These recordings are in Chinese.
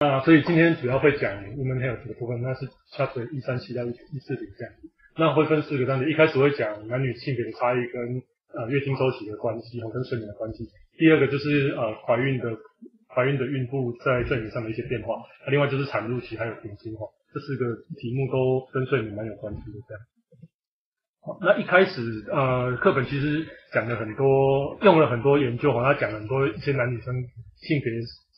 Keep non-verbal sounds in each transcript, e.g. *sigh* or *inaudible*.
那所以今天主要会讲 women health 的部分，那是 chapter 一三七到一一四零这样。那会分四个章节，一开始会讲男女性别的差异跟呃月经周期的关系和跟睡眠的关系。第二个就是呃怀孕的怀孕的孕妇在睡眠上的一些变化。那另外就是产褥期还有停经哈，这四个题目都跟睡眠蛮有关系的这样。那一开始呃课本其实讲了很多，用了很多研究哈，他讲了很多一些男女生性别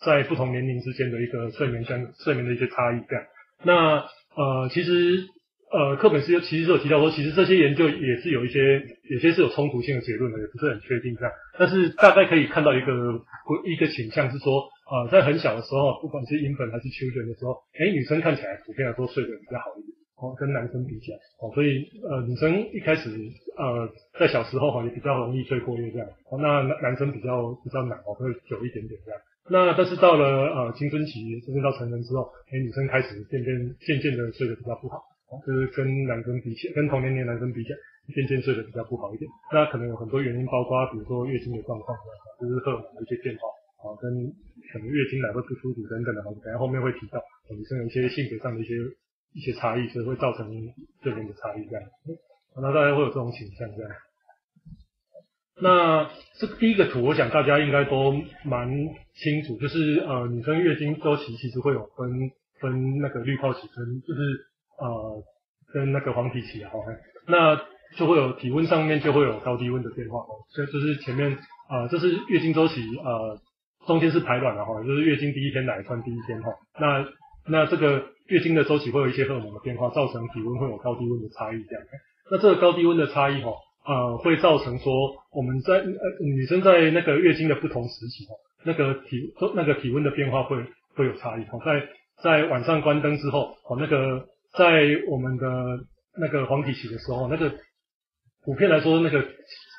在不同年龄之间的一个睡眠相睡眠的一些差异这样。那呃其实。呃，课本是有其实有提到说，其实这些研究也是有一些，有些是有冲突性的结论的，也不是很确定这样。但是大概可以看到一个一个倾向是说，呃，在很小的时候，不管是婴儿还是 children 的时候，哎，女生看起来普遍来说睡得比较好一点，哦，跟男生比起来，哦，所以呃，女生一开始呃在小时候哈也比较容易睡过夜这样，哦，那男男生比较比较难哦，会久一点点这样。那但是到了呃青春期，甚至到成人之后，哎，女生开始渐渐渐渐的睡得比较不好。就是跟男生比起来，跟同年龄男生比起来，渐渐睡得比较不好一点。那可能有很多原因，包括比如说月经的状况，就是荷尔蒙的一些变化，啊，跟可能月经来会不舒服等等的，等下后面会提到女生有一些性格上的一些一些差异，所以会造成这边的差异这样。那大家会有这种倾向这样。那这第一个图，我想大家应该都蛮清楚，就是呃，女生月经周期其实会有分分那个滤泡期跟就是。呃，跟那个黄体期啊，那就会有体温上面就会有高低温的变化哦，所以就是前面啊，这是月经周期呃，中间是排卵的哈，就是月经第一天来算第一天哈，那那这个月经的周期会有一些荷尔蒙的变化，造成体温会有高低温的差异这样，那这个高低温的差异哈，呃，会造成说我们在呃女生在那个月经的不同时期哈，那个体那个体温的变化会会有差异哈，在在晚上关灯之后哦那个。在我们的那个黄体期的时候，那个普遍来说，那个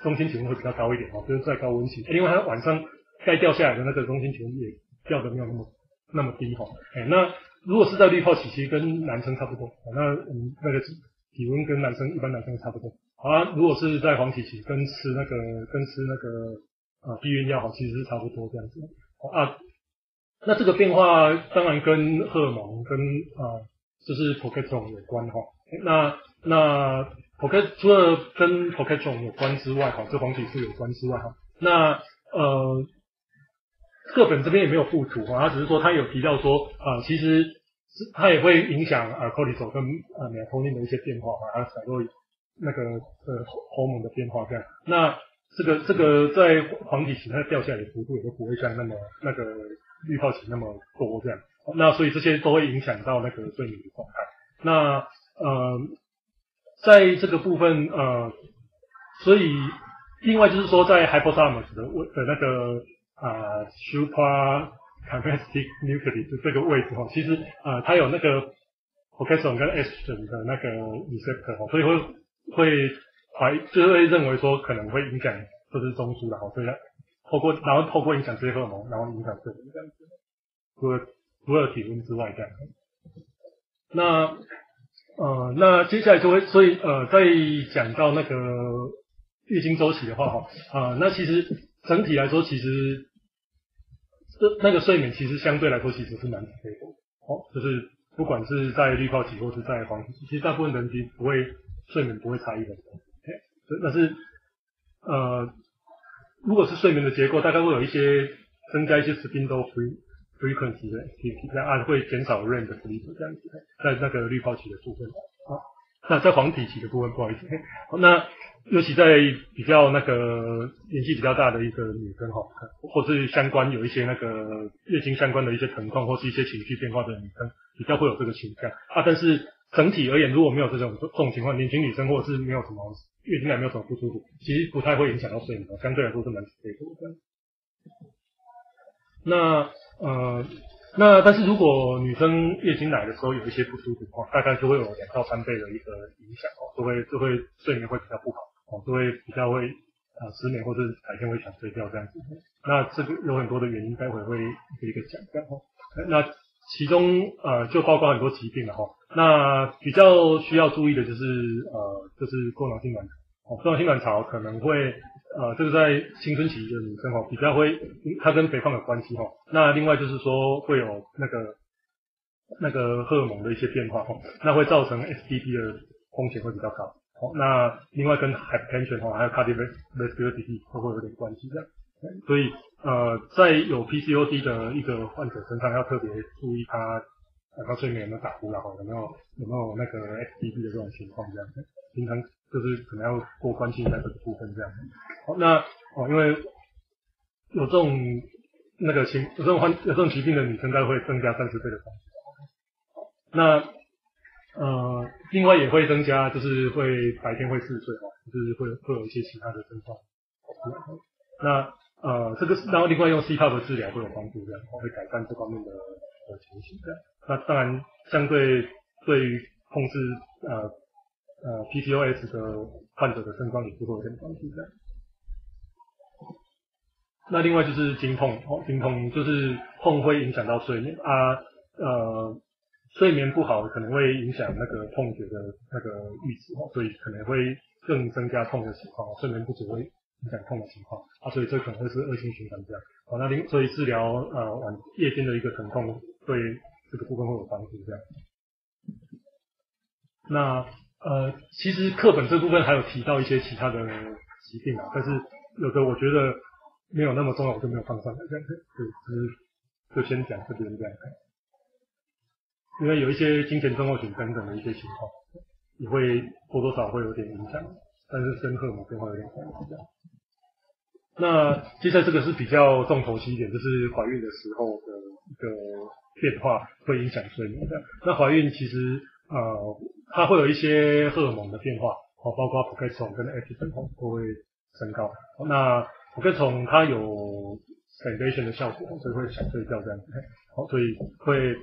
中心体温会比较高一点哦，就是在高温期。另外，它晚上该掉下来的那个中心体温也掉的没有那么那么低哈。哎，那如果是在滤泡期，其实跟男生差不多。那我们那个体温跟男生一般男生差不多。好啊，如果是在黄体期，跟吃那个跟吃那个啊避孕药哈，其实是差不多这样子。啊，那这个变化当然跟荷尔蒙跟啊。就是 p o k e t o n 有关哈，那那 p o k e t 除了跟 p o k e t o n 有关之外哈，这黄体素有关之外哈，那呃课本这边也没有附图啊，他只是说他有提到说啊，其实是它也会影响呃 c o r t i s o 跟呃 melatonin 的一些变化哈，它才会那个呃荷尔蒙的变化这样。那这个这个在黄体期它掉下来的幅度也就不会像那么那个滤泡期那么多这样。那所以这些都会影响到那个睡眠的状态。那呃，在这个部分呃，所以另外就是说，在 hypothalamus 的位的那个啊 suprachiasmatic nucleus 这个位置哈，其实呃它有那个 progesterone 跟 estrogen 的那个 receptor 哈，所以会会怀就会认为说可能会影响就是中枢的哈，所以透过然后透过影响这些荷尔蒙，然后影响睡眠这样子，会。除了体温之外，这样。那呃，那接下来就会，所以呃，在讲到那个月经周期的话，哈啊，那其实整体来说，其实这那个睡眠其实相对来说其实是蛮平的，哦，就是不管是在滤泡期或是在黄体期，其实大部分人其实不会睡眠不会差异很多，但是呃，如果是睡眠的结构，大概会有一些增加一些 spindle free。frequency 的那啊会减少 REM 的 sleep 这样子，在那个滤泡期的部分好，*laughs* 那在黄体期的部分不好意思，那尤其在比较那个年纪比较大的一个女生哈，或是相关有一些那个月经相关的一些疼痛或是一些情绪变化的女生，比较会有这个倾向啊。但是整体而言，如果没有这种这种情况，年轻女生或者是没有什么月经来没有什么不舒服，其实不太会影响到睡眠，相对来说是蛮可以的。那呃，那但是如果女生月经来的时候有一些不舒服的话，大概就会有两到三倍的一个影响哦，就会就会睡眠会比较不好哦，就会比较会呃失眠或者白天会想睡觉这样子。那这个有很多的原因，待会会一个一个讲这样哈。那其中呃就包括很多疾病了哈。那比较需要注意的就是呃就是功能性卵巢哦，功能性卵巢可能会。呃，这个在青春期的女生哈，比较会，它跟肥胖有关系哈。那另外就是说会有那个那个荷尔蒙的一些变化哦，那会造成 SBP 的风险会比较高。哦，那另外跟 hypertension 哦，还有 cardiovascular disease 会不会有点关系这样？所以呃，在有 PCOD 的一个患者身上要特别注意他晚上睡眠有没有打呼啦，有没有有没有那个 SBP 的这种情况这样。平常就是可能要多关心一下这个部分这样。好，那哦，因为有这种那个情有这种患有这种疾病的女生，大概会增加三十倍的风险。那呃，另外也会增加，就是会白天会嗜睡哦，就是会会有一些其他的症状。那呃，这个然后另外用 CPAP 治疗会有帮助，这样会改善这方面的的情形。这样，那当然相对对于控制呃呃 PCOS 的患者的症状也是会有点帮助。这样。那另外就是经痛哦，经痛就是痛会影响到睡眠啊呃。睡眠不好可能会影响那个痛觉的那个阈值哦，所以可能会更增加痛的情况。睡眠不足会影响痛的情况啊，所以这可能会是恶性循环这样。好，那另所以治疗呃晚夜间的一个疼痛对这个部分会有帮助这样。那呃其实课本这部分还有提到一些其他的疾病啊，但是有的我觉得没有那么重要，我就没有放上来这样，就就就先讲这边这样。因为有一些金钱症候群等等的一些情况，也会多多少会有点影响，但是跟荷尔蒙变化有点关系这样。那接下来这个是比较重头戏一点，就是怀孕的时候的一个变化会影响睡眠这样。那怀孕其实呃它会有一些荷尔蒙的变化，哦，包括 progesterone 跟 estrogen 都会升高。那 progesterone 它有 stimulation 的效果，所以会想睡觉这样子，好，所以会。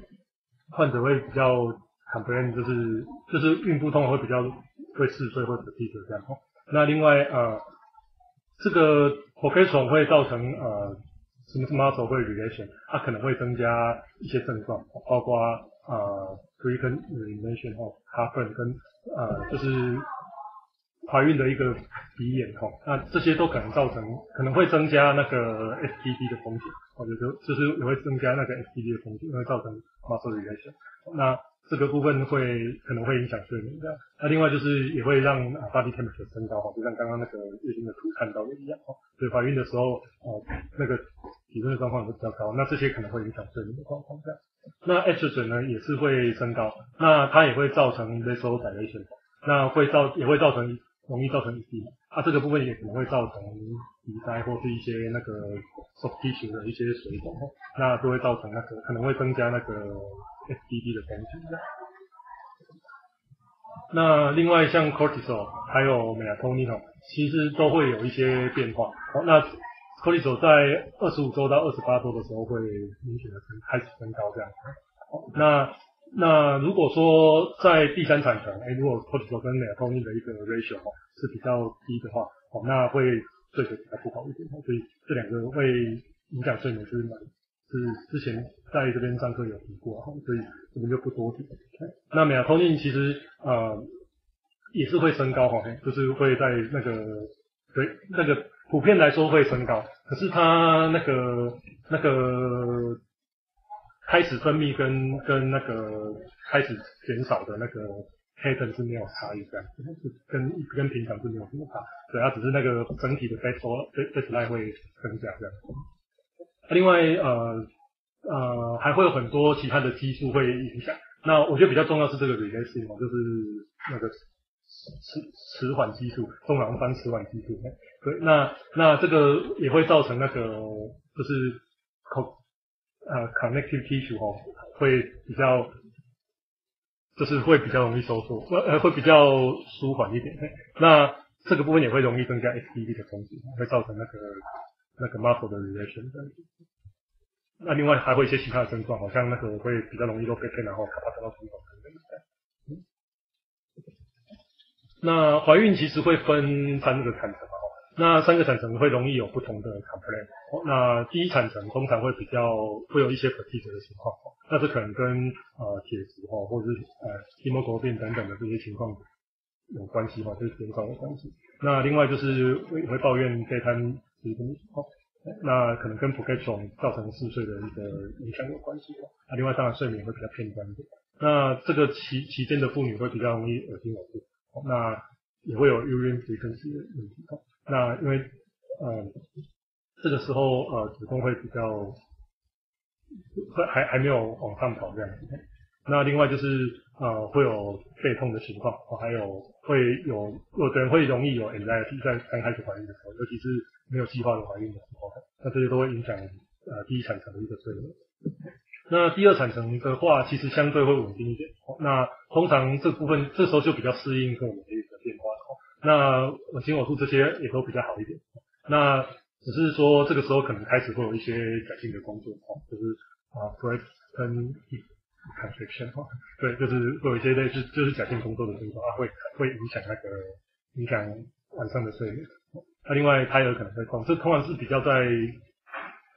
患者会比较 complain，就是就是孕妇痛会比较会嗜睡或者闭着这样。那另外呃，这个 progesterone 会造成呃什么是 muscle 会 relation，它可能会增加一些症状，包括呃 frequent urination 哦，heartburn 跟呃就是怀孕的一个鼻炎痛，那这些都可能造成可能会增加那个 STD 的风险。我觉得就是也会增加那个 STD 的风险，会造成 muscle relaxation。那这个部分会可能会影响睡眠的。那另外就是也会让 body temperature 升高哈，就像刚刚那个月经的图看到的一样哈。所以怀孕的时候，呃，那个体温的状况会比较高，那这些可能会影响睡眠的状况这样。那 estrogen 呢也是会升高，那它也会造成 vasodilation，那会造也会造成。容易造成 ED，啊，这个部分也可能会造成鼻塞或是一些那个 soft tissue 的一些水肿，那就会造成那个可能会增加那个 SBD 的风险。那另外像 cortisol 还有 melatonin，其实都会有一些变化。好，那 cortisol 在二十五周到二十八周的时候会明显的升开始升高这样。好，那那如果说在第三产程，哎，如果 cortisol 跟 melatonin 的一个 ratio 哦是比较低的话，哦，那会睡得比较不好一点，所以这两个会影响睡眠是蛮，是之前在这边上课有提过哈，所以我们就不多提。那 melatonin 其实呃也是会升高哈，就是会在那个对那个普遍来说会升高，可是它那个那个。开始分泌跟跟那个开始减少的那个 hate 是没有差异的，跟跟平常是没有什么差，对，它只是那个整体的 baseline baseline 会增加这样。另外呃呃还会有很多其他的激素会影响，那我觉得比较重要是这个 releasing 就是那个迟迟缓激素，中南方迟缓激素，对，那那这个也会造成那个就是口。呃，connective tissue 哦，会比较，就是会比较容易收缩，呃，会比较舒缓一点。那这个部分也会容易增加 SBD 的风险，会造成那个那个 muscle 的 relation。那另外还会一些其他的症状，好像那个会比较容易都被骗，然后卡巴特到等等等。那怀孕其实会分三个产程。那三个产程会容易有不同的 complaint。那第一产程通常会比较会有一些 fatigue 的情况，那这可能跟呃铁质哈，或者是呃 hemoglobin 等等的这些情况有关系哈，就是减少有关系。那另外就是会会抱怨这摊这些情况，那可能跟 progesterone 造成嗜睡的一个影响有关系。啊，另外当然睡眠会比较偏端一点。那这个期期间的妇女会比较容易恶心呕吐，那也会有 urine frequency 的问题。那因为呃这个时候呃子宫会比较会还还没有往上跑这样子。那另外就是呃会有背痛的情况，还有会有有的人会容易有 anxiety 在刚开始怀孕的时候，尤其是没有计划的怀孕的时候，那这些都会影响呃第一产程的一个睡眠。那第二产程的话，其实相对会稳定一点。那通常这部分这时候就比较适应各种的一个变化。那恶心呕吐这些也都比较好一点。那只是说这个时候可能开始会有一些改进的工作，就是啊，breast 跟 contraction 哈，对，就是会有一些类似就是改进工作的症状啊，会会影响那个影响晚上的睡眠。那另外胎儿可能会痛，这通常是比较在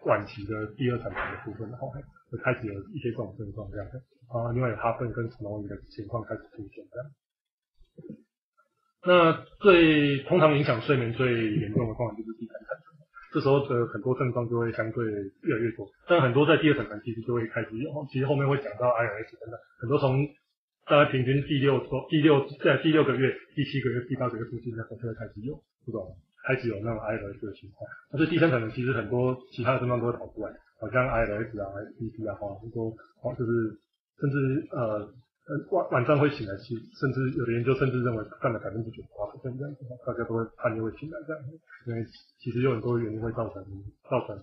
晚期的第二产程的部分，然后。会开始有一些这种症状这样子，啊，另外有哈粪跟 small 的情况开始出现这样。那最通常影响睡眠最严重的状况就是第三产程，这时候的很多症状就会相对越来越多，但很多在第二产程其实就会开始有，其实后面会讲到 IRS 等等，很多从大概平均第六周、第六在第六个月、第七个月、第八个月附近那时候就会开始有这种开始有那种 IRS 的情况，但是第三产程其实很多其他的症状都会跑出来。好像 ILS 啊、SPP 啊，或者说，哦，就是甚至呃呃晚晚上会醒来，其甚至有的研究甚至认为占了百分之九十八这样子，大家都会半夜会醒来这样，因为其实有很多原因会造成造成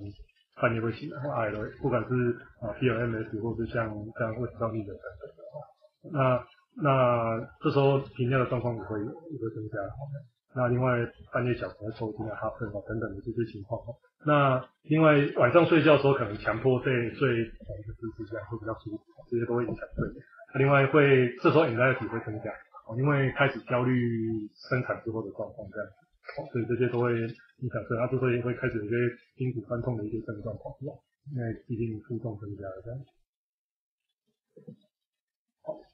半夜会醒来或 ILS，不管是啊 PLMS 或是像像胃食道逆流等等的话，那那这时候频尿的状况也会也会增加。那另外半夜小朋友抽筋啊、哈粪啊等等的这些情况，那另外晚上睡觉的时候可能强迫睡睡同一个姿势这样会比较舒服，这些都会影响睡眠。另外会这时候 anxiety 会增加，因为开始焦虑生产之后的状况这样，所以这些都会影响睡，它就会会开始有些筋骨酸痛的一些症状，因为毕竟负重增加了这样。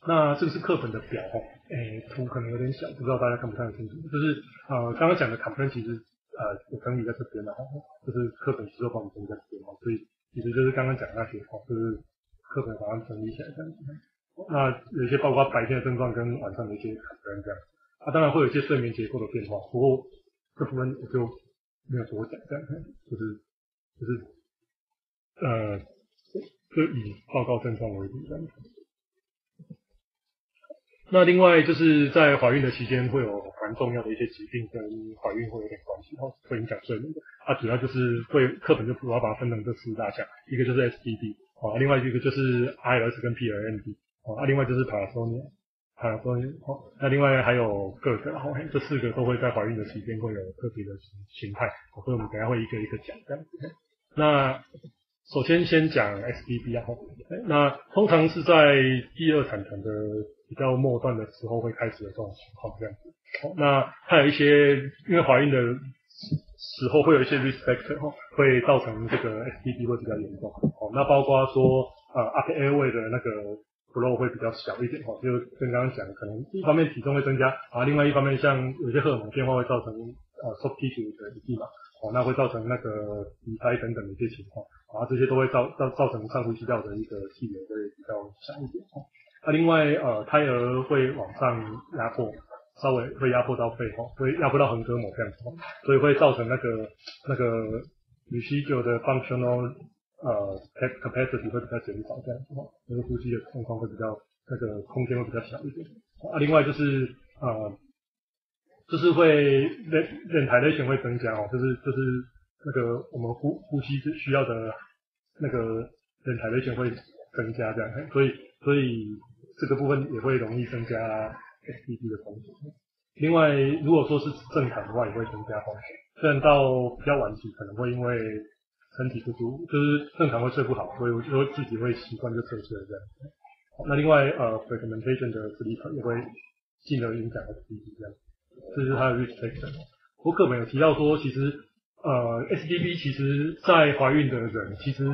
那这个是课本的表哈，诶，图可能有点小，不知道大家看不看得清楚。就是呃，刚刚讲的卡分其实呃，我整理在这边的哈，就是课本其实帮我们整理在这边哈，所以其实就是刚刚讲的那些哦，就是课本把它整理起来这样子。那有些包括白天的症状跟晚上的一些卡分这样，啊，当然会有一些睡眠结构的变化，不过这部分我就没有多讲这样，就是就是呃，就以报告症状为主这样。那另外就是在怀孕的期间会有蛮重要的一些疾病跟怀孕会有点关系，会影响睡眠的。啊，主要就是会课本就主要把它分成这四大项，一个就是 SPD，啊，另外一个就是 ILS 跟 PLMD，啊，另外就是排卵，排卵好，那另外还有各个，好，这四个都会在怀孕的期间会有特别的形态，所以我们等下会一个一个讲这样子。那首先先讲 SPD 啊，那通常是在第二产程的比较末段的时候会开始有这种情况这样子。好那还有一些因为怀孕的时候会有一些 risk factor 哈，会造成这个 SPD 会比较严重。哦，那包括说呃 up air 位的那个 flow 会比较小一点哈，就跟刚刚讲的，可能一方面体重会增加啊，另外一方面像有些荷尔蒙变化会造成呃 soft tissue 的移嘛，哦，那会造成那个鼻塞等等的一些情况。啊，这些都会造造造成上呼吸道的一个气流会比较小一点哦。那另外呃，胎儿会往上压迫，稍微会压迫到肺哈，会压迫到横膈膜这样子，所以会造成那个那个 residual 的 functional 呃 capacity 会比较减少这样子哈，那个呼吸的状况会比较那个空间会比较小一点。啊，另外就是呃，就是会 ventilation 会增加哦，就是就是。那个我们呼呼吸是需要的那个人台的险会增加这样，所以所以这个部分也会容易增加 SPD 的风险。另外，如果说是正常的话，也会增加风险。虽然到比较晚期可能会因为身体不舒服，就是正常会睡不好，所以我就自己会习惯就侧睡这样。那另外呃 f r a g m e n t a t i o n 的 sleep 也会进而影响 SPD 这样，这是它的 risk factor。不过课本有提到说，其实。呃，SDB 其实，在怀孕的人，其实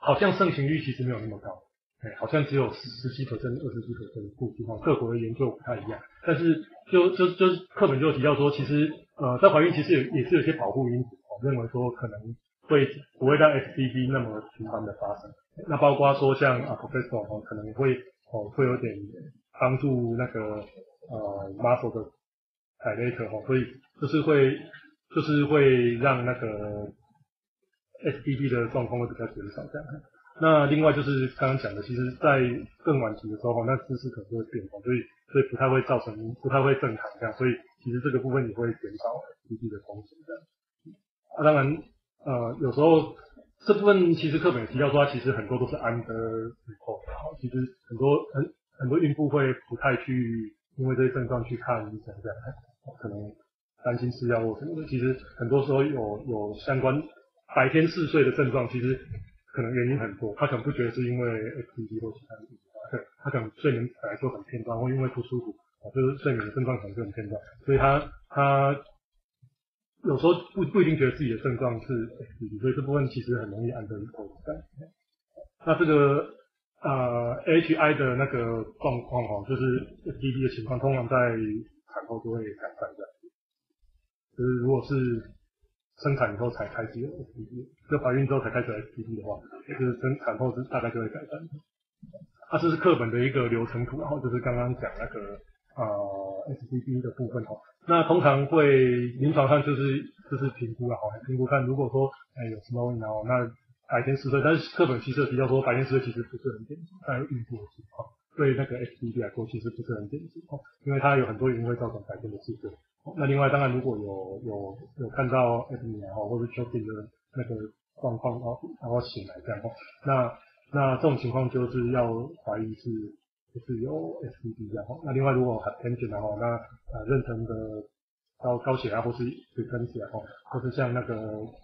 好像盛行率其实没有那么高，哎，好像只有十十七 percent、二十七 percent 固定哈，各国的研究不太一样。但是就就就是课本就提到说，其实呃，在怀孕其实也也是有些保护因子，认为说可能会不会让 SDB 那么频繁的发生。那包括说像啊 Professor 哦，可能会哦会有点帮助那个呃 muscle 的 dilate 哦，所以就是会就是会让那个 SDB 的状况会比较减少这样。那另外就是刚刚讲的，其实在更晚期的时候，那姿势可能会变化，所以所以不太会造成不太会正常这样，所以其实这个部分也会减少 SDB 的风险这样。啊，当然呃有时候这部分其实课本提到说，其实很多都是安德以后，然后其实很多很很多孕妇会不太去因为这些症状去看医生这样，可能担心吃药或什么的。其实很多时候有有相关白天嗜睡的症状，其实。可能原因很多，他可能不觉得是因为 FTP 或其他的原因，他可能睡眠本来就很片段，或因为不舒服，就是睡眠的症状可能就很片段，所以他他有时候不不一定觉得自己的症状是 FTP，所以这部分其实很容易安得一头在。那这个呃 HI 的那个状况哈，就是 FTP 的情况，通常在产后就会改善的，就是如果是。生产以后才开始有 SPP，就怀孕之后才开始 SPP 的话，就是生产后是大概就会改善。啊，这是课本的一个流程图，然后就是刚刚讲那个呃 SPP 的部分哈。那通常会临床上就是就是评估了哈，评估看如果说哎有什么问题哦那白天嗜睡，但是课本其实提到说白天嗜睡其实不是很典型，在孕妇的情况对那个 SPP 来说其实不是很典型哦，因为它有很多原因会造成白天的嗜睡。那另外，当然如果有有有看到 S M 然后或者 choking 的那个状况哦，然后醒来这样哦，那那这种情况就是要怀疑是就是有 S P D 这样哦。那另外如果很 tension 然后那呃妊娠的高高血压或是水分血哦，或是像那个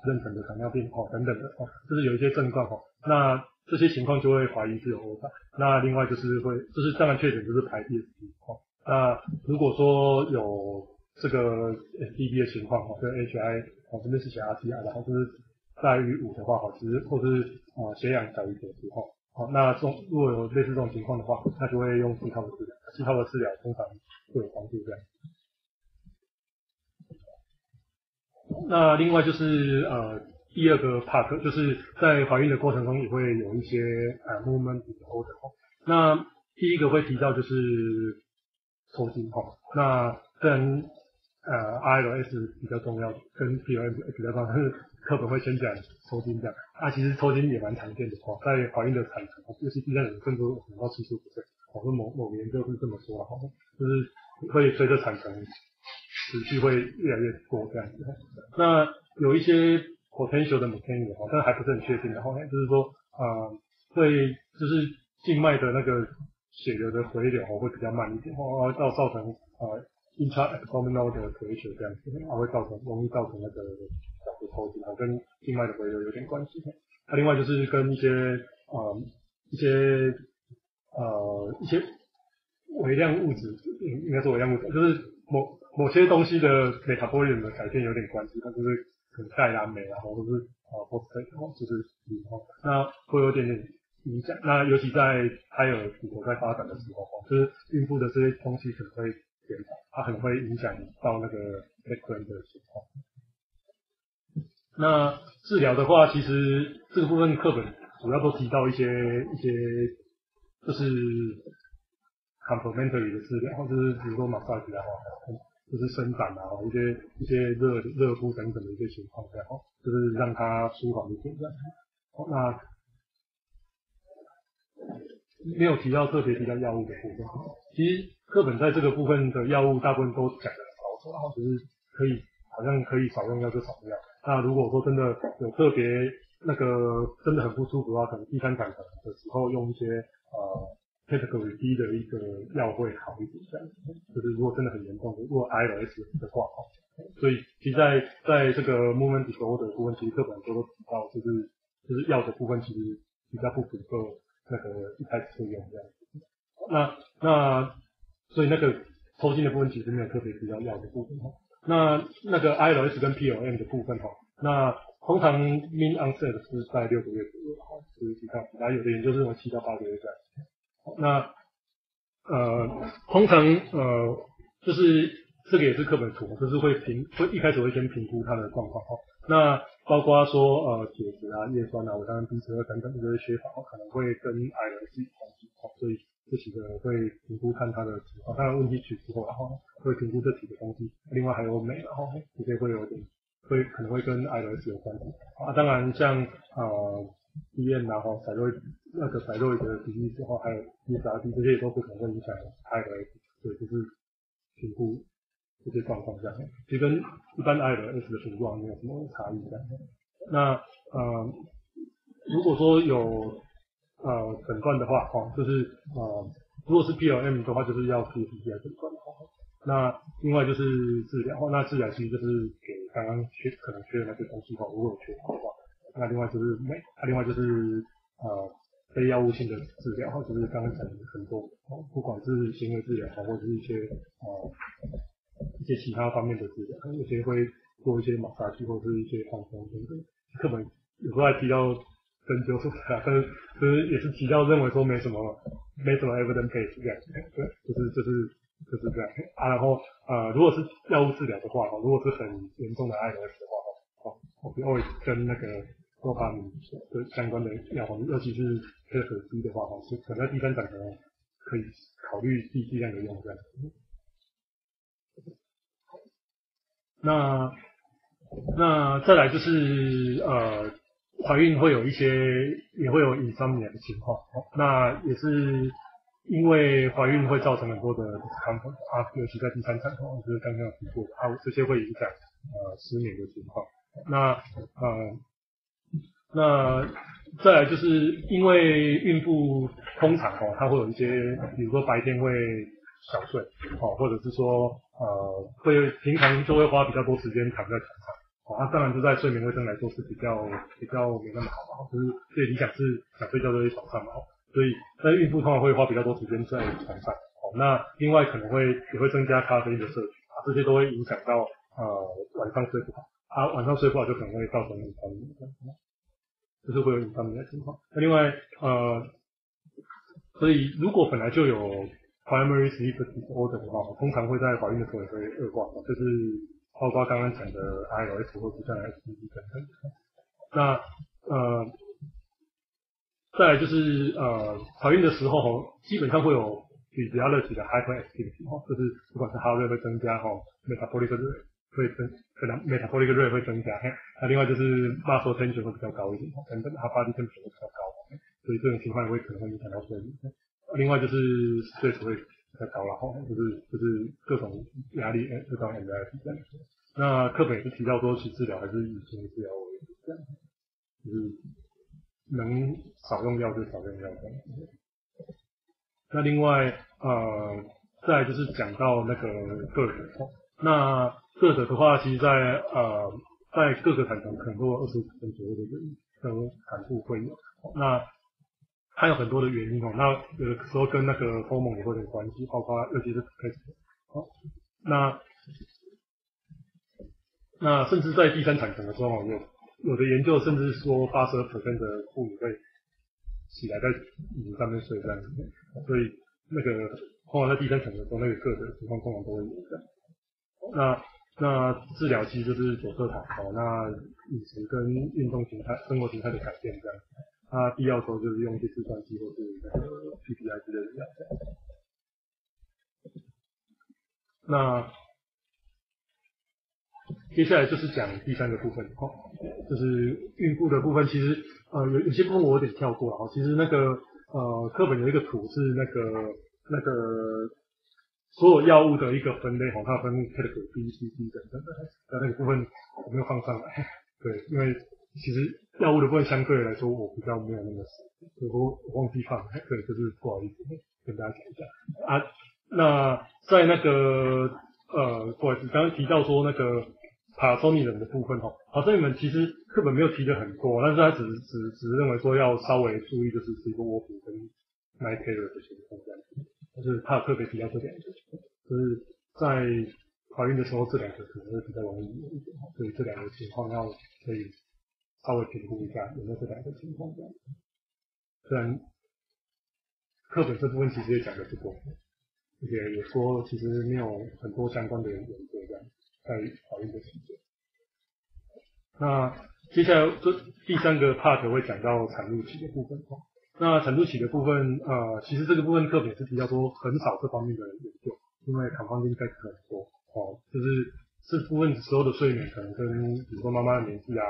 妊娠的糖尿病哦等等的哦，就是有一些症状哦，那这些情况就会怀疑是有 O 感。那另外就是会就是当然确诊就是排 D S P 哦。那如果说有这个 SDB 的情况哈，跟 HI 哦，这边是血压低啊，然后就是大于五的话，哈，其实或是啊血氧小于九之后，好，那这种如果有类似这种情况的话，那就会用气套的治疗，气套的治疗通常会有帮助这样。那另外就是呃第二个 part 就是在怀孕的过程中也会有一些呃 movement disorder，那第一个会提到就是抽筋哈，那虽然呃，ILS 比较重要，跟 POM 比较重要，但是课本会先讲抽筋这样。啊，其实抽筋也蛮常见的哦，在怀孕的产程，尤其第三人更多很多次数不对，我们某某研究是这么说的哈，就是会随着产程持续会越来越多这样子。那有一些 potential 的 mechanism 哈，但还不是很确定的哈，就是说呃，会就是静脉的那个血流的回流会比较慢一点，哦，到造成呃。intra-abdominal 的回血这样子，它会造成容易造成那个小腹抽筋，跟静脉的回流有点关系。那另外就是跟一些呃一些呃一些微量物质，应应该是微量物质，就是某某些东西的 metabolism 的改变有点关系，它就是可能钙啊镁啊，或者是啊 phosphate 就是哦，那会有点点影响。那尤其在胎儿骨头在发展的时候，就是孕妇的这些东西可能会。它很会影响到那个 fetus 的情况。那治疗的话，其实这个部分课本主要都提到一些一些，就是 complementary 的治疗，就是比如说马杀鸡啊，就是伸展啊，一些一些热热敷等等的一些情况，这样，就是让它舒缓一点这样。那没有提到特别提到药物的部分，其实。课本在这个部分的药物大部分都讲的很保守，然后只是可以好像可以少用药就少用药。那如果说真的有特别那个真的很不舒服的话，可能第三产程的时候用一些呃 category 低的一个药会好一点这样子。就是如果真的很严重，如果 ILS 的话，所以其实在在这个 movement disorder 部分，其实课本都都提到，就是就是药的部分其实比较不符合那个一开始就用这样子。那那。所以那个抽筋的部分其实没有特别比较要的部分哈。那那个 ILS 跟 PLM 的部分哈，那通常 mean onset 是在六个月左右哈，就是你看，然后有的研究认为七到八个月在。那呃，通常呃，就是这个也是课本图，就是会评会一开始会先评估他的状况哈。那包括说呃铁质啊、叶酸啊、维他命 B 十二等等这些缺乏，可能会跟 ILS 有关系，所以这几个会评估看他的情况，当然问题取之后，然后会评估这几个东西，另外还有美，然后这些会有点会可能会跟癌人是有关系啊，当然像呃医院然后彩瑞那个彩瑞的比例之后，还有 ESRD 这些都不可能会影响癌人，对，就是评估。这些状况这样，其实跟一般的 I 的 S 的形状没有什么差异这样。那呃，如果说有呃诊断的话，哦，就是呃，如果是 PLM 的话，就是要 p c 来诊断。那另外就是治疗，那治疗其实就是给刚刚缺可能缺的那些东西，哦，如果有缺乏的话，那另外就是没，那另外就是呃非药物性的治疗，就是刚刚讲的很多，不管是行为治疗，或者是一些呃。一些其他方面的治疗，有些会做一些马杀鸡或者是一些放松等等。课本有时候还提到针灸什么的，但是就是也是提到认为说没什么没什么 evidence base 这样，对，就是就是就是这样啊。然后呃，如果是药物治疗的话，如果是很严重的 I S 的话，哦，我会跟那个多巴胺的相关的药，尤其是配合 D 的话，哦，是可能在第三场可能可以考虑低剂量的用这样。那那再来就是呃怀孕会有一些也会有隐伤年的情况，那也是因为怀孕会造成很多的产后啊，尤其在第三产后，就是刚刚提过的啊，这些会影响呃失眠的情况。那呃那再来就是因为孕妇通常哦，她会有一些，比如说白天会。小睡，哦，或者是说，呃，会平常就会花比较多时间躺在床上，哦，那当然就在睡眠卫生来说是比较比较没那么好嘛，就是最理想是想睡觉就在床上嘛，所以在孕妇通常会花比较多时间在床上，哦，那另外可能会也会增加咖啡因的摄取，啊，这些都会影响到呃晚上睡不好，啊，晚上睡不好就可能会造成隐床的，就是会有隐床的情况。那另外呃，所以如果本来就有 Primary sleep disorder 的话，通常会在怀孕的时候也会恶化，就是包括刚刚讲的 ILS 或者像 SPP 等等。那呃，再来就是呃，怀孕的时候基本上会有比较热体的 hyperactivity 哈，就是不管是 heart rate 会增加哈，metabolic rate 会增，可能 metabolic rate 会增加，那另外就是 muscle tension 会比较高一点，等等，它 body temperature 会比较高，所以这种情况会可能会影响到睡眠。另外就是睡眠会比较高了哈，就是就是各种压力，哎，就刚 MRI 这样。那课本也是提到说，其治疗还是以心理治疗为主，这样，就是能少用药就少用药这样。那另外呃，再就是讲到那个个子，那个子的话，其实在呃在各个产程可能都有二十五分左右的人的产妇会有，那。它有很多的原因哦，那有的时候跟那个荷尔蒙也会有关系，包括尤其是开始，好，那那甚至在第三产程的时候，有有的研究甚至说八十二 percent 的妇女会起来在椅子上面睡这样子，所以那个通常在第三产程的时候，那个个的情况通常都会有这样。那那治疗期就是左侧躺，好，那饮食跟运动形态、生活形态的改变这样。他必要时候就是用一些计算机或是 PPI 之类的。那接下来就是讲第三个部分，哦，就是孕妇的部分。其实呃有有些部分我有点跳过了，其实那个呃课本有一个图是那个那个所有药物的一个分类，哦，它分 category B、C、D 等等的，那个部分我没有放上来，对，因为。其实药物的部分相对来说，我比较没有那么熟，我我忘记放，对，就是不好意思跟大家讲一下啊。那在那个呃，不好意思，刚刚提到说那个帕松尼人的部分哈，帕松尼人其实课本没有提的很多，但是他只只只是认为说要稍微注意，就是这个卧铺跟 night care 的情况这样子，就是他特别提到这两个，就是在怀孕的时候这两个可能会比较容易一点，所以这两个情况要可以。稍微评估一下有没有这两个情况这样。虽然课本这部分其实也讲的不多，而且也说其实没有很多相关的研究这样在怀孕的期间。那接下来这第三个 part 会讲到产褥期的部分。那产褥期的部分，呃，其实这个部分课本是提到说很少这方面的研究，因为抗方经在很多哦，就是这部分时候的睡眠可能跟比如说妈妈的年纪啊，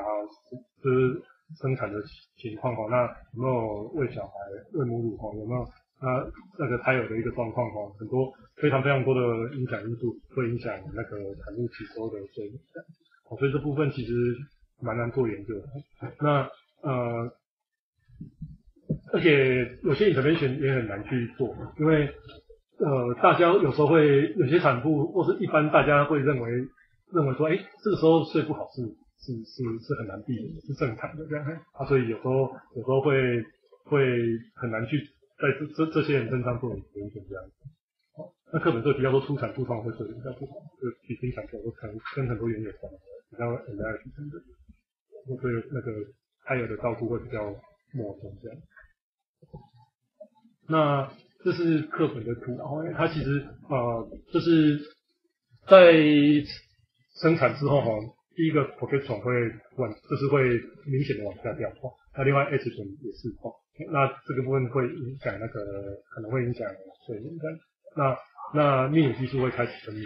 就是生产的情况哈，那有没有喂小孩、喂母乳哈，有没有那那个胎儿的一个状况哈，很多非常非常多的影响因素会影响那个产褥期时候的睡眠，哦，所以这部分其实蛮难做研究的。那呃。而且有些实验选也很难去做，因为呃，大家有时候会有些产妇或是一般大家会认为认为说，哎，这个时候睡不好是是是是很难避免，是正常的这样，啊，所以有时候有时候会会很难去在这这这些人身上做 intervention 这样子。好，那课本就比较说出产妇状会睡得比较不好，就比平常都可能跟很多原因有关，比较 anxiety 等等，所以那个胎儿的照顾会比较陌生这样。那这是课本的图，然后它其实呃就是在生产之后哈，第一个 p o c k e t 会往就是会明显的往下掉，那另外 estrogen 也是哦，那这个部分会影响那个可能会影响睡眠的，那那泌乳激素会开始分泌，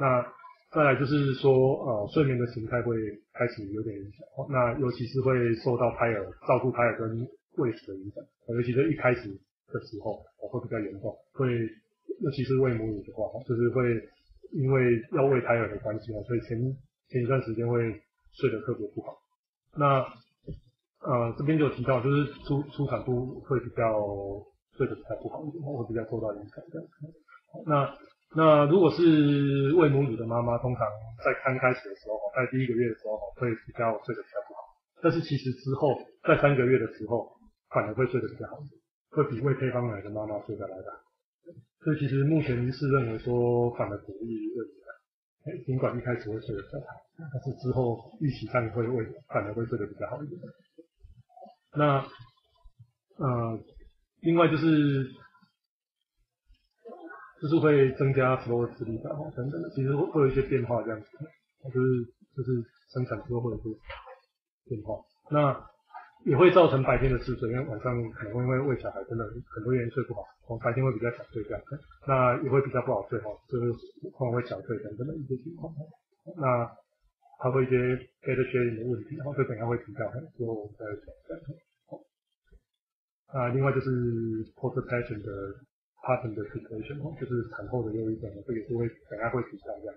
那再来就是说呃睡眠的形态会开始有点影响，那尤其是会受到胎儿照顾胎儿跟喂食的影响，尤其是一开始的时候，会比较严重，会尤其是喂母乳的话，就是会因为要喂胎儿的关系啊，所以前前一段时间会睡得特别不好。那呃这边就提到，就是出出产部会比较睡得比较不好一点，会比较受到影响这样。那那如果是喂母乳的妈妈，通常在刚开始的时候，在第一个月的时候，会比较睡得比较不好。但是其实之后在三个月的时候。反而会睡得比较好，会比喂配方奶的妈妈睡得来的。所以其实目前是认为说，反而鼓励喂奶，尽管一开始会睡得比较好，但是之后预期上会，反而会睡得比较好一点。那呃，另外就是就是会增加所有磁力感等等，其实会会有一些变化这样子，就是就是生产之后会有些变化。那也会造成白天的嗜睡，因为晚上可能会因为喂小孩，真的很多原因睡不好，白天会比较想睡觉，那也会比较不好睡哈，就是可能会小睡等等的一些情况。那还会一些 bed sharing 的问题，然后这等下会提到，之后我们再讲。啊，另外就是 postpartum 的 partner 的 situation，就是产后的忧郁症，这个也是会等下会提到这样。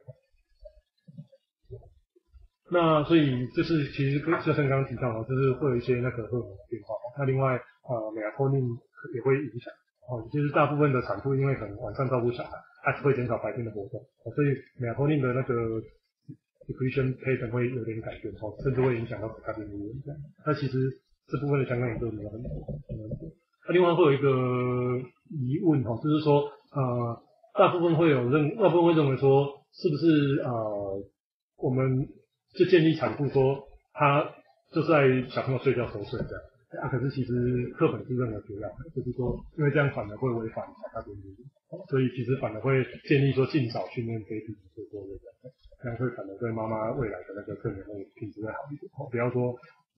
那所以就是其实就像刚刚提到的，就是会有一些那个荷尔蒙的变化。那另外呃，美亚托宁也会影响。哦，就是大部分的产妇因为可能晚上照顾小孩，还是会减少白天的活动，所以美亚托宁的那个 secretion pattern 会有点改变，哦，甚至会影响到其他的原因。那其实这部分的相关研究没有很多。那另外会有一个疑问哈，就是说呃，大部分会有认，大部分会认为说，是不是呃，我们就建议产妇说，她就在小朋友睡觉时候睡这样。啊，可是其实课本是任何不要，就是说，因为这样反而会违反小大便原所以其实反而会建议说尽早训练 baby 睡觉这样，这样会反而对妈妈未来的那个睡眠会品质会好一点。不要说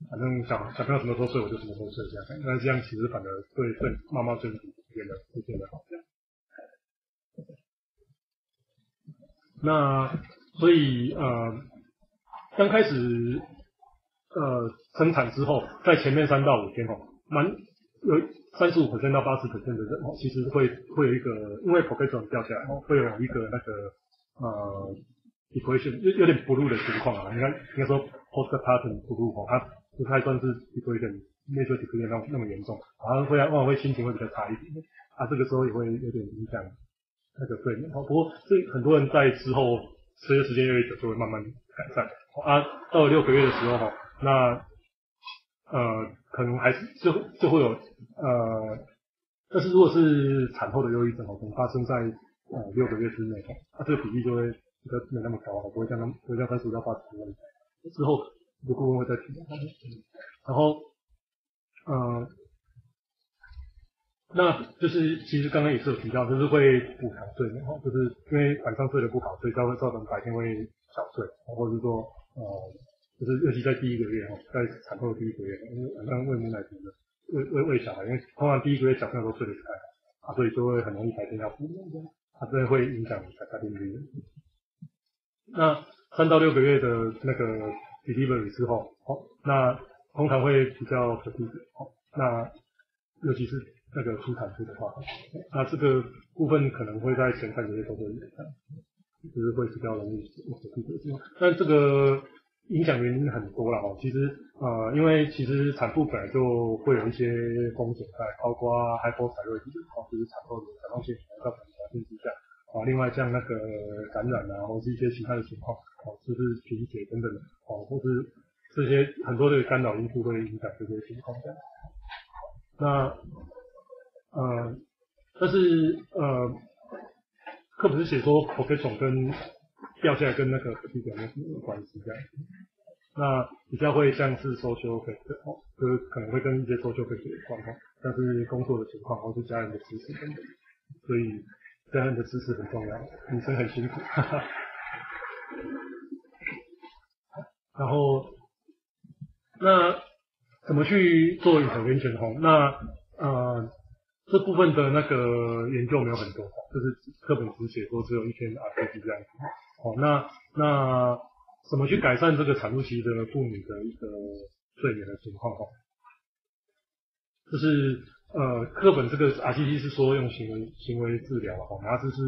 反正小小朋友什么时候睡我就什么时候睡这样，那这样其实反而对对妈妈身体变得会变得好这样。那所以呃。刚开始，呃，生产之后，在前面三到五天哦，蛮有三十五 percent 到八十 percent 的人哦，其实会会有一个，因为 progesterone 掉下来哦，会有一个那个呃 depression，有有点不入的情况啊，你看应该说 postpartum 不入哦，它不太算是 depression，没有 depression 那那么严重，好像会往往会心情会比较差一点，啊，这个时候也会有点影响那个睡眠，不过这很多人在之后随着时间越久，就会慢慢改善。啊，到了六个月的时候哈，那呃可能还是就就会有呃，但是如果是产后的忧郁症哦，可能发生在呃六个月之内，啊这个比例就会比较没那么高，不会像不会像三十五到八十那么高。之后如果问会再提。然后呃，那就是其实刚刚也是有提到，就是会补偿睡眠哈，就是因为晚上睡得不好，所以才会造成白天会小睡，或者是说。哦，就是尤其在第一个月哈，在产后第一个月，因为晚上喂母奶瓶的，喂喂喂小孩，因为通常第一个月小朋友都睡得不太好，啊，所以就会很容易白天要补眠这样，它这会影响产下定律。那三到六个月的那个 delivery 之后，好，那通常会比较 fatigue，好，那尤其是那个出产期的话，那这个部分可能会在前三个月都会有，就是会比较容易 fatigue。但这个影响原因很多了哦，其实呃，因为其实产妇本来就会有一些风险在，包括 hypothyroid，哦，就是产后的甲状腺造成的性之下。啊，另外像那个感染啊，或是一些其他的情况，哦，就是贫血等等的，哦，或是这些很多的干扰因素会影响这些情况的。那，呃，但是呃，课本是写说 p r o f e s s i o n 跟掉下来跟那个体质没有什么关系这样。那比较会像是 social factor，哦，就是可能会跟一些 social f a c t 有关哈，像是工作的情况或是家人的支持等等，所以。这样的知识很重要，女生很辛苦。哈 *laughs* 哈然后，那怎么去做隐形安全哈？那呃这部分的那个研究没有很多，就是课本只写说只有一篇 article 这样子。好，那那怎么去改善这个产后期的妇女的一个睡眠的情况哈？就是。呃，课本这个 RCT 是说用行为行为治疗哈，然后就是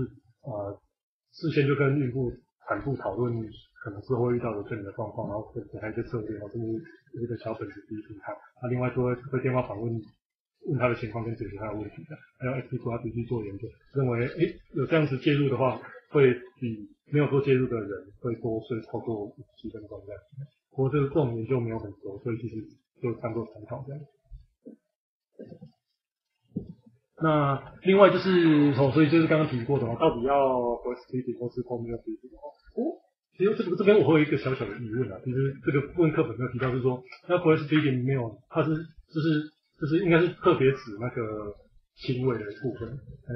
呃事先就跟孕妇产妇讨论可能是会遇到的睡眠的状况，然后给给他一些策略，然后甚至一个小本子提醒他。他另外说会电话访问问他的情况跟解决他的问题的，还有 SP 说他自己做研究，认为诶有这样子介入的话，会比没有做介入的人会多睡超过五七分钟这样。不过这个这种研究没有很多，所以其实就当做参考这样。那另外就是哦，所以就是刚刚提过的话，到底要 first t e a 或是 formula feeding 哦？其实这个这边我会有一个小小的疑问啊，其实这个问课本没有提到，就是说那 for speedy 没有，它是就是就是应该是特别指那个亲喂的部分。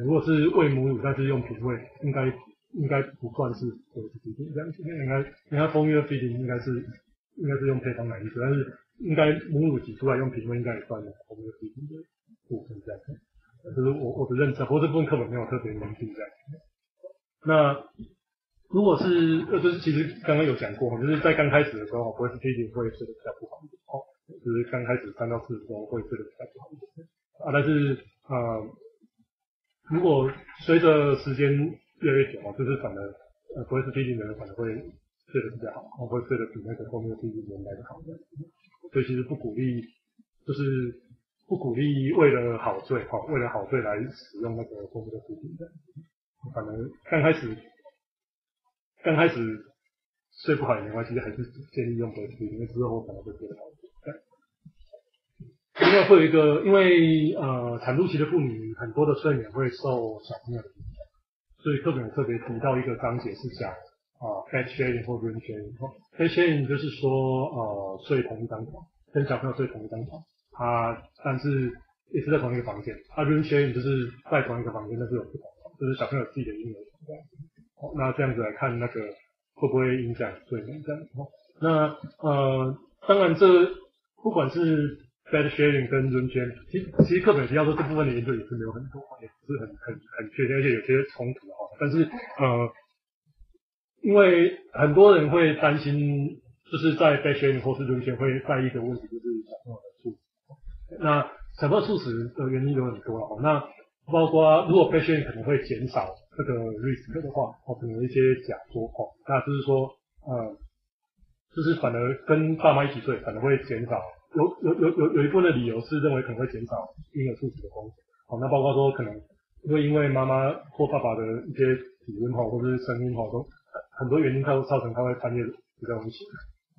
如果是喂母乳，但是用瓶喂，应该应该不算是 breastfeeding 这样子，应该应该 formula feeding 应该是应该是用配方奶意思，但是应该母乳挤出来用瓶喂，应该也算 formula feeding 的部分这样子。就是我我的认知，不过这部分课本没有特别明定这样。那如果是呃，就是其实刚刚有讲过就是在刚开始的时候，不会是 T 型会睡得比较不好一点，哦，就是刚开始三到四十钟会睡得比较不好一点啊。但是呃，如果随着时间越来越久，就是反而呃不会是 T 型的人反而会睡得比较好，会睡得比那个后面的 T 型人来的好。所以其实不鼓励，就是。不鼓励为了好睡，哈，为了好睡来使用那个后面的食品的。反正刚开始，刚开始睡不好也没关系，还是建议用维 C，因为之后可能会睡得好因为。会有一个，因为呃产褥期的妇女很多的睡眠会受小朋友的影响，所以课本特别提到一个章节是讲啊 bed sharing 或 room sharing。bed sharing 就是说呃睡同一张床，跟小朋友睡同一张床。他但是也是在同一个房间，他 room sharing 就是在同一个房间，但是有不同床，就是小朋友自己的婴儿床这样子。好，那这样子来看，那个会不会影响睡眠这样子？那呃，当然这不管是 bed sharing 跟 room sharing，其实其实课本提到说这部分的研究也是没有很多，也不是很很很确定，而且有些冲突哈。但是呃，因为很多人会担心，就是在 bed sharing 或是 room sharing 会在意的问题就是小朋友的素质。那小朋友猝死的原因有很多了，那包括如果 patient 可能会减少这个 risk 的话，哦，可能有一些假说，哦，那就是说，呃，就是反而跟爸妈一起睡，可能会减少，有有有有有一部分的理由是认为可能会减少婴儿猝死的风险，好，那包括说可能会因为妈妈或爸爸的一些体温哈或者是声音哈都很多原因，它会造成他会半夜比较容易，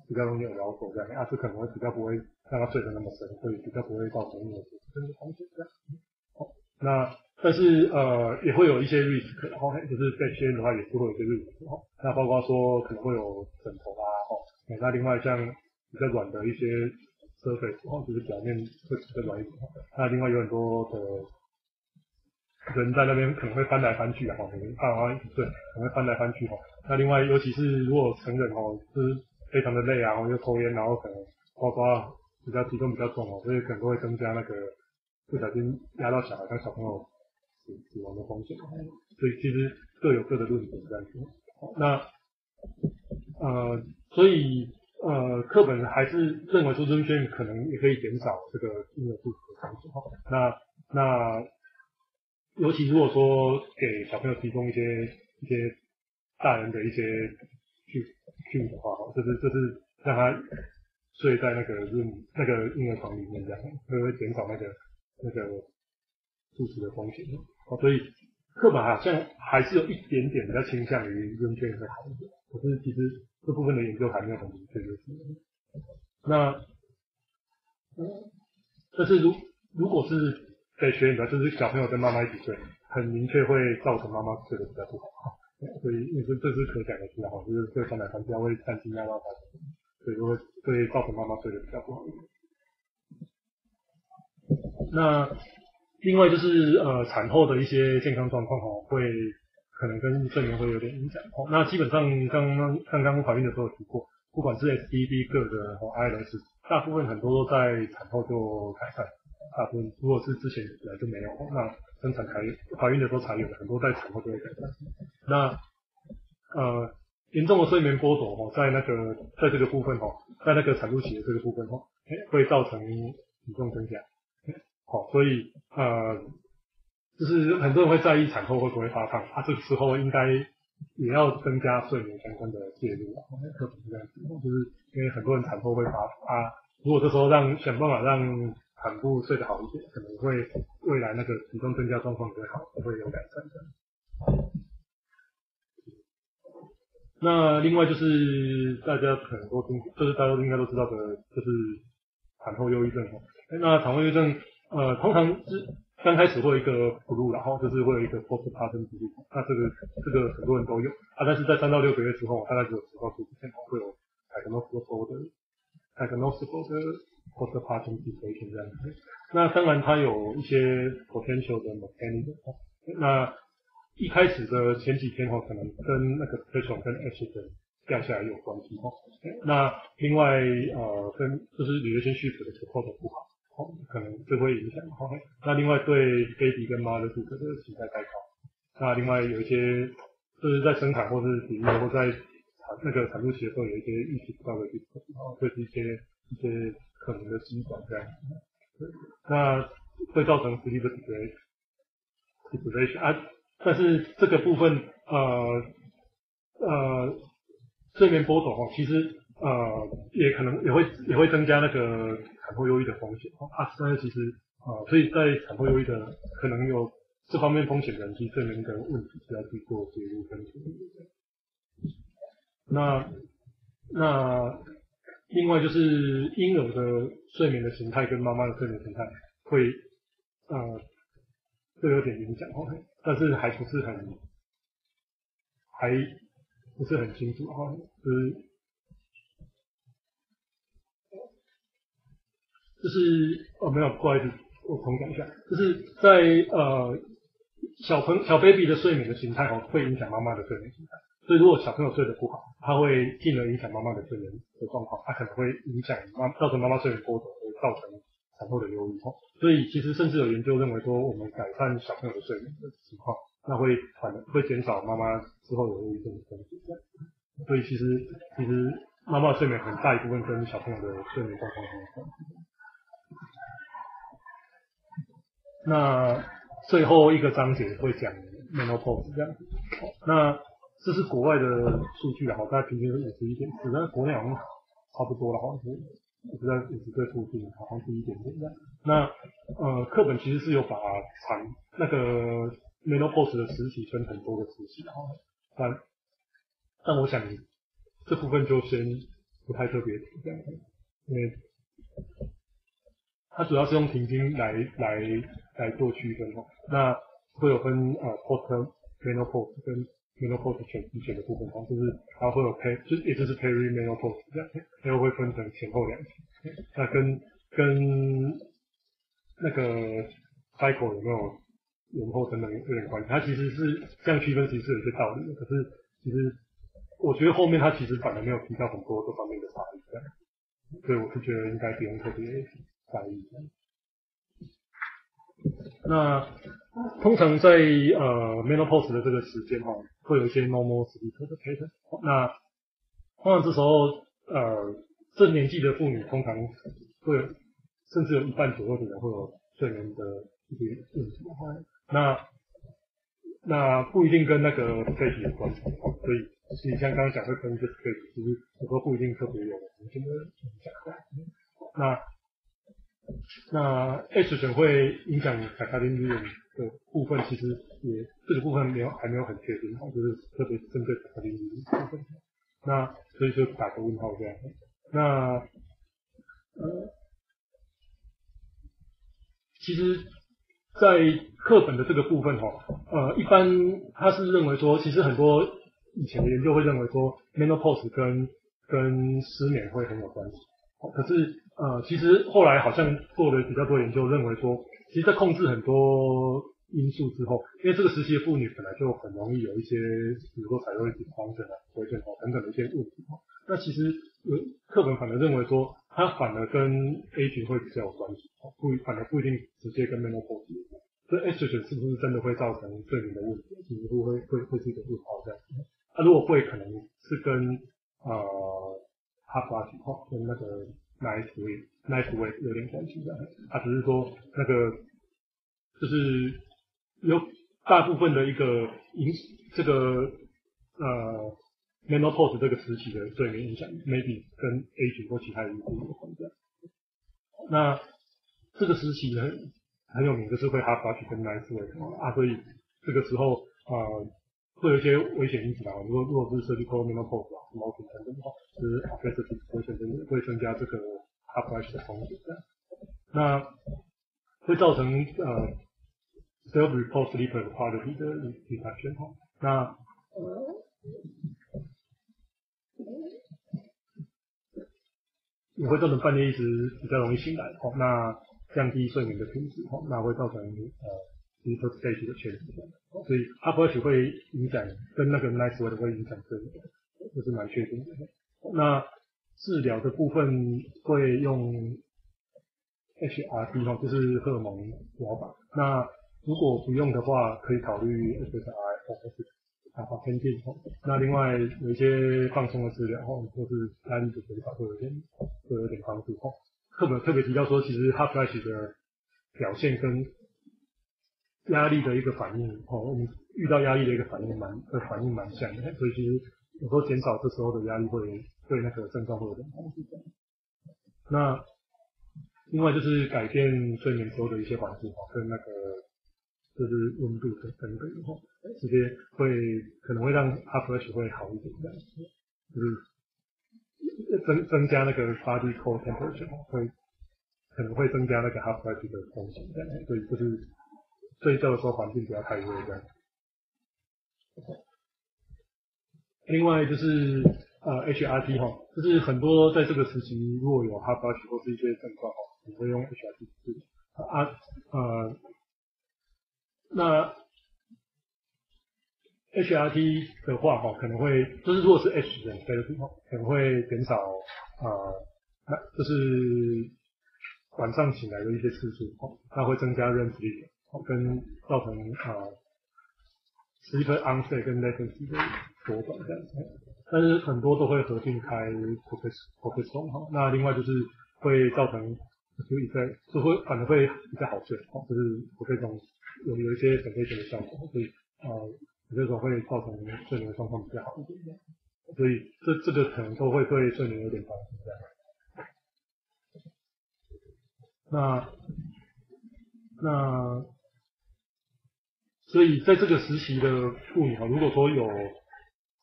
比较容易有摇头这样，啊，这可能会比较不会。让他睡得那么深，所以比较不会造成婴儿猝死的风险。这样，好，那但是呃也会有一些 risk，然后就是在先的话也是会有一些 risk，哦，那包括说可能会有枕头啊，哦，那另外像比较软的一些 surface，哦，就是表面会比较软一点，那另外有很多的人在那边可能会翻来翻去啊，哦，可能爸爸妈一起睡，可能会翻来翻去，哦，那另外尤其是如果成人哦，就是非常的累啊，然后又抽烟，然后可能包括比较体重比较重哦，所以可能都会增加那个不小心压到小孩，让小朋友死死亡的风险。所以其实各有各的论点这样子。那呃，所以呃，课本还是认为说扔圈可能也可以减少这个婴儿猝死的风险。那那尤其如果说给小朋友提供一些一些大人的一些训训的话，就是就是让他睡在那个 room 那个婴儿床里面这样，会会减少那个那个猝死的风险。哦，所以课本好像还是有一点点比较倾向于扔圈会好一点，可是其实这部分的研究还没有很明确就是。那但是如如果是在学里面，就是小朋友跟妈妈一起睡，很明确会造成妈妈睡得比较不好，所以因为这是可讲的知道哈，就是这个传染环境会担心压到他，所以就会会造成妈妈睡得比较不好。那另外就是呃产后的一些健康状况哈，会可能跟睡眠会有点影响。哦，那基本上刚刚刚刚怀孕的时候提过，不管是 SBD 个的和 ILS，大部分很多都在产后就改善。大部分如果是之前本来就没有，那生产才怀孕的时候才有的，很多在产后就会改善。那呃严重的睡眠剥夺哦，在那个在这个部分哦，在那个产褥期的这个部分哦，会造成体重增加。好，所以呃就是很多人会在意产后会不会发胖，啊这个时候应该也要增加睡眠相关的介入啊，特别是这样子，就是因为很多人产后会发啊，如果这时候让想办法让产妇睡得好一点，可能会未来那个体重增加状况会好，会有改善的。那另外就是大家可能都听，就是大家应该都知道的，就是产后忧郁症哦。那产后忧郁症，呃，通常是刚开始会有一个 blue，然后就是会有一个 postpartum blue，那这个这个很多人都有啊，但是在三到六个月之后，大概只有十到十五天会有 diagnosable 的 diagnosable 的。或者发生 depression 这样子，那当然它有一些 potential 的 mechanism。那一开始的前几天哈，可能跟那个 depression 跟 accident 掉下来有关系哈。那另外呃，跟就是女性续子的 support 不好，哦，可能这会影响哈。那另外对 baby 跟妈的肚子的期待太高，那另外有一些就是在生产或是体育或在产那个产褥期的时候有一些意识不到的 difficulty，这是一些一些。可能的积转这样，那会造成 sleep deprivation 啊，但是这个部分呃呃睡眠剥夺哦，其实呃也可能也会也会增加那个产后忧郁的风险啊，但是其实啊，所以在产后忧郁的可能有这方面风险的人，其实睡眠的问题是要去做介入跟处理的。那那。另外就是婴儿的睡眠的形态跟妈妈的睡眠形态会呃会有点影响哈，但是还不是很还不是很清楚哈，就是就是哦没有不好意思，我重讲一下，就是在呃小朋小 baby 的睡眠的形态哦会影响妈妈的睡眠形态。所以如果小朋友睡得不好，他会进而影响妈妈的睡眠的状况，他可能会影响妈造成妈妈睡眠剥夺，会造成产后的忧郁。所以其实甚至有研究认为说，我们改善小朋友的睡眠的情况，那会反会减少妈妈之后有忧郁症的风险。所以其实其实妈妈的睡眠很大一部分跟小朋友的睡眠状况有关。那最后一个章节会讲 menopause 这样子，那。这是国外的数据啊，大概平均是五十一点四，但是国内好像差不多了，好像是我不知道五十岁附近，好像是一点点这样。那呃，课本其实是有把产那个 menopause 的时期分很多个时期，但但我想这部分就先不太特别这样，因为它主要是用平均来来来做区分哦。那会有分呃 post menopause 跟 menopause 前之前的部分，就是它会有 per 就也就是 peri menopause 这样，然后会分成前后两期，那跟跟那个 cycle 有没有前后等等有点关系？它其实是这样区分，其实是有些道理的。可是其实我觉得后面它其实反而没有提到很多这方面的差异，这样，所以我是觉得应该不用特别那通常在呃 menopause 的这个时间哈，会有一些 normal sleep 的 pattern。那通常这时候呃，这年纪的妇女通常会甚至有一半左右的人会有睡眠的一些问题。那那不一定跟那个 stage 有关系，所以你像刚刚讲会跟一个 stage，其实很多不一定特别有明显的影响。那那 H 选会影响卡卡丁利的部分，其实也这个部分没有还没有很确定，就是特别针对卡卡丁利部分。那所以就打个问号这样。那呃，其实。在课本的这个部分哈，呃，一般他是认为说，其实很多以前的研究会认为说，menopause 跟跟失眠会很有关系。可是呃，其实后来好像做了比较多研究，认为说，其实在控制很多因素之后，因为这个时期的妇女本来就很容易有一些，比如说彩会紧张症啊、回症啊等等的一些问题。那其实有课本反而认为说。它反而跟 A 群会比较有关系，不反而不一定直接跟 menopause 有关。所以 estrogen 是不是真的会造成睡眠的问题？其实会会会是一个问号这样。子。那如果会，可能是跟呃 half life 跟那个 night sleep night sleep 有点关系的，他。只是说那个就是有大部分的一个影这个呃。menopause 这个时期的睡眠影响，maybe 跟 age 或其他因素有关系。那这个时期很很有名，就是会 half life 跟 Nice Way 啊，所以这个时候呃会有一些危险因子啊，如果如果不是涉及 c o menopause 啊，什么等等的话，就是 aggressive 会增会增加这个 half life 的风险。那会造成呃 self report sleeper quality 的 reduction 哈。那呃。也会造成半夜一直比较容易醒来，哦，那降低睡眠的品质，哦，那会造成呃 sleep stage 的缺失，所以它或许会影响跟那个 night sleep 会影响睡眠，这是蛮确定的。那治疗的部分会用 HRT 哈，就是荷尔蒙疗法。那如果不用的话，可以考虑 SSRI 或者是。啊，好偏见哦。那另外有一些放松的治疗哦，或是单的疗法会有点会有点帮助哦。课本特别提到说，其实 half life 的表现跟压力的一个反应哦，我们遇到压力的一个反应蛮的反应蛮像的，所以其实有时候减少这时候的压力会对那个症状会有点帮助。那另外就是改变睡眠时候的一些环境哦，跟那个。就是温度等等等哈，直接会可能会让 half life 会好一点这样子，就是增增加那个 body core temperature 会可能会增加那个 half life 的风险这样，所以就是睡觉的时候环境不要太热这样。另外就是呃 HRT 哈，就是很多在这个时期如果有 half life 或是一些症状哈，你会用 HRT 治啊呃。那 HRT 的话，哈，可能会就是如果是 H 人飞的地方，可能会减少啊，那就是晚上醒来的一些次数，哦，那会增加 REM sleep，哦，跟造成啊 sleep onset 跟 latency 的缩短这样子。但是很多都会合并开 focus focus on 哈，那另外就是会造成就一在就会反而会比较好睡，就是 focus on。有有一些省睡的效果，所以呃有些时候会造成睡眠状况比较好一点，所以这这个可能都会对睡眠有点帮助这样。那那所以在这个实习的妇女哈，如果说有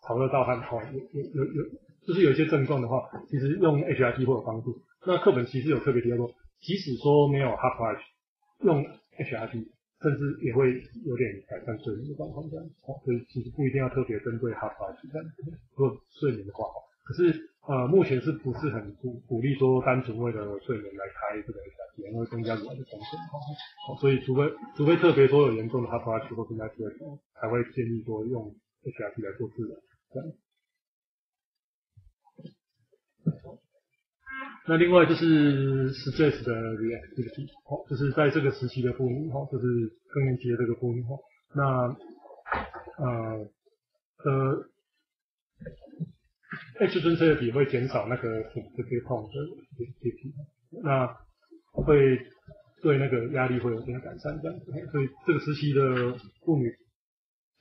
潮热盗汗哈，有有有有就是有一些症状的话，其实用 HRT 会有帮助。那课本其实有特别提到说，即使说没有 half life，用 HRT。甚至也会有点改善睡眠的状况这样子，所以其实不一定要特别针对哈发这样如果睡眠的话，可是呃目前是不是很鼓鼓励说单纯为了睡眠来开这个 HRT，因为增加乳癌的风险，所以除非除非特别说有严重的哈发或者是那些才会建议说用 HRT 来做治疗。那另外就是 stress 的 reactivity，好，就是在这个时期的妇女，好，就是更年期的这个妇女，好，那呃呃，H2C 的体会减少那个这个痛的阶梯，那会对那个压力会有点改善，这样，所以这个时期的妇女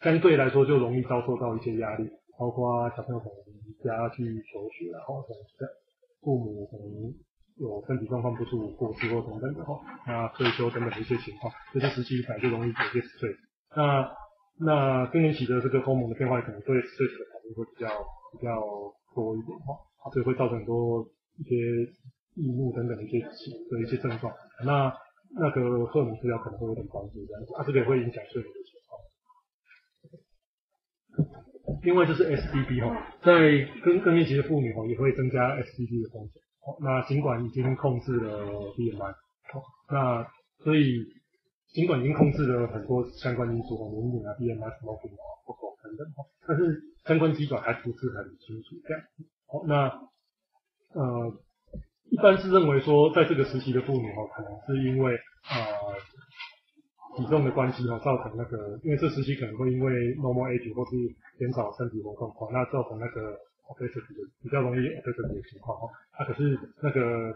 相对来说就容易遭受到一些压力。包括小朋友可能离家去求学，然后可能。父母可能有身体状况不舒服、过世或等等的哈，那退休等等的一些情况，这些时期本来就容易有些碎。那那更年期的这个荷尔蒙的变化，可能对睡的反应会比较比较多一点哈，所以会造成很多一些易怒等等的一些的一些症状。那那个荷尔蒙治疗可能会有点帮助这样子，啊，这个也会影响睡眠的情况。另外就是 SDB 哈，在更更年期的妇女哈也会增加 SDB 的风险。那尽管已经控制了 BMI，那所以尽管已经控制了很多相关因素，年龄啊、BMI、什么什么不够等等哈，但是相关机转还不是很清楚这样。好，那呃一般是认为说，在这个时期的妇女哈，可能是因为呃。体重的关系哈，造成那个，因为这时期可能会因为 normal age 或是减少身体活动况，那造成那个 obesity 的比较容易 obesity 的情况哈。那可是那个，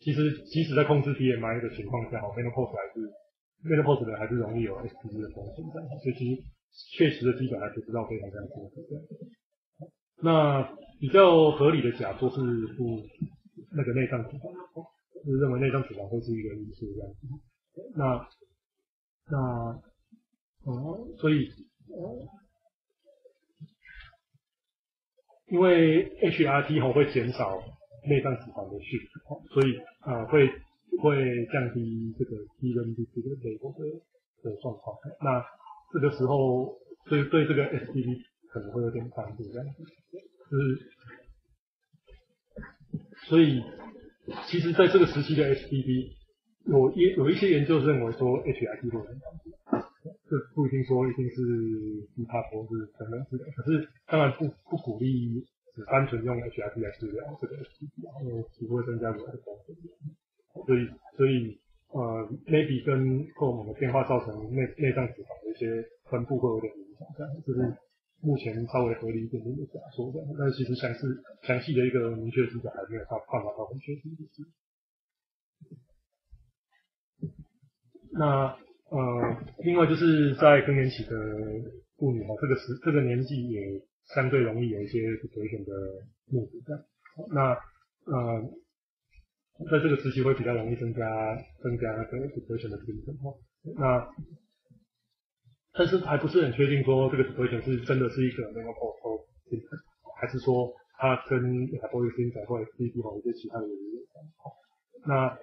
其实即使在控制 BMI 的情况下哈，menopause 还是 menopause 的还是容易有 STD 的风险在，所以其实确实的基本还是知道非常非常清楚的。那比较合理的假说是不那个内脏脂肪，就是认为内脏脂肪会是一个因素这样子。那那，哦，所以，因为 HRT 哈会减少内脏脂肪的蓄积，所以啊会会降低这个 T 跟 D 这个内部的的状况。那这个时候，所以对这个 STD 可能会有点帮助这样子。是，所以其实在这个时期的 STD。有一有一些研究认为说 HIT 会很帮助，这不一定说一定是低卡或是等等治疗，可是当然不不鼓励只单纯用 HIT 来治疗这个 STD，因为只会增加乳癌的风险。所以所以呃，maybe 跟荷尔蒙的变化造成内内脏脂肪的一些分布会有点影响，这样就是目前稍微合理一点点的假说这样，但其实详细详细的一个明确资料还没有办法到很确定的是。那呃，另外就是在更年期的妇女哈，这个时这个年纪也相对容易有一些 depression 的目的这样。那呃，在这个时期会比较容易增加增加那个 depression 的病症哈。那但是还不是很确定说这个 depression 是真的是一个那个 post 病症，还是说它跟 metabolic syndrome 或者 CP 或一些其他的原因有关。那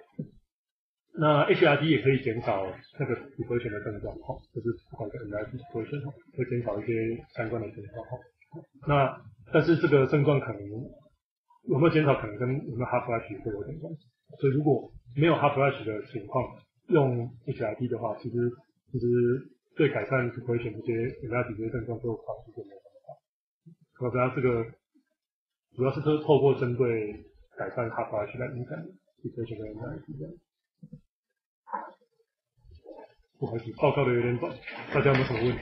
那 HRD 也可以减少那个 depression 的症状，哈，就是不管是 anxiety depression 哈，会减少一些相关的症状，哈。那但是这个症状可能有没有减少，可能跟有没有 half life 会有点关系。所以如果没有 half life 的情况，用 HRD 的话，其实其实对改善 depression 这些 n i 这些症状都有帮助，就没有那么大。可能这个主要是透透过针对改善 half life 来影响 depression 的 anxiety 这样。不好意思，报告的有点早，大家没有什么问题？